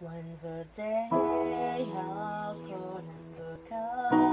When the day I'll come and look up.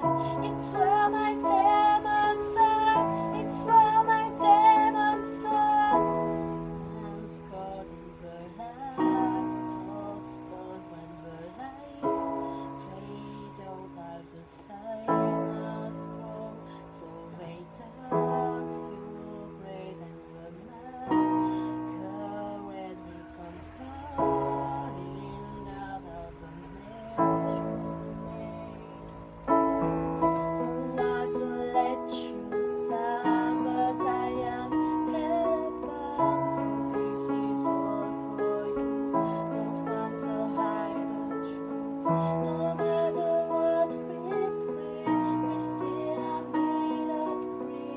It's where my